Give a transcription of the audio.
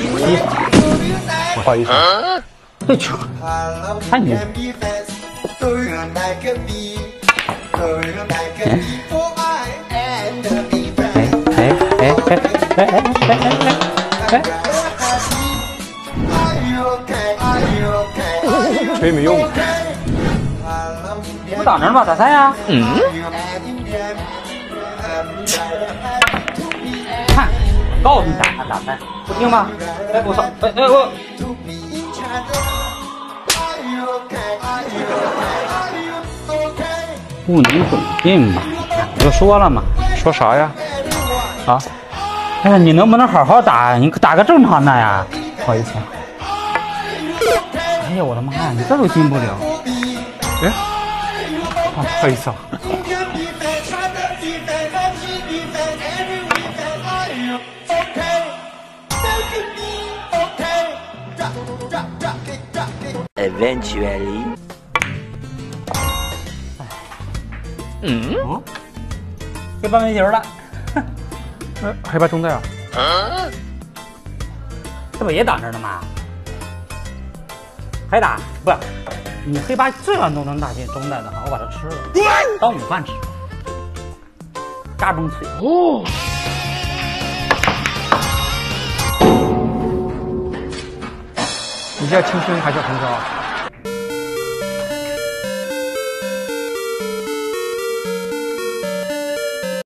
衣服，不好意思，对去，太牛。哎哎哎哎哎哎哎哎哎！吹没用。不到那儿吗？咋赛呀？嗯。告诉你咋看咋赛，不听吗？哎，我操！哎哎我。不能稳定嘛？我就说了嘛。说啥呀？啊？哎呀，你能不能好好打？你打个正常的呀！不好意思。哎呀，我的妈呀！你这都进不了。哎，啊，不好意思啊。Eventually，嗯？黑八没球了。哎，黑八中带啊？这不也挡着呢吗？还打？不，你黑八最晚都能打进中带的话，我把它吃了，当午饭吃。嘎嘣脆。哦。叫青春还是红烧？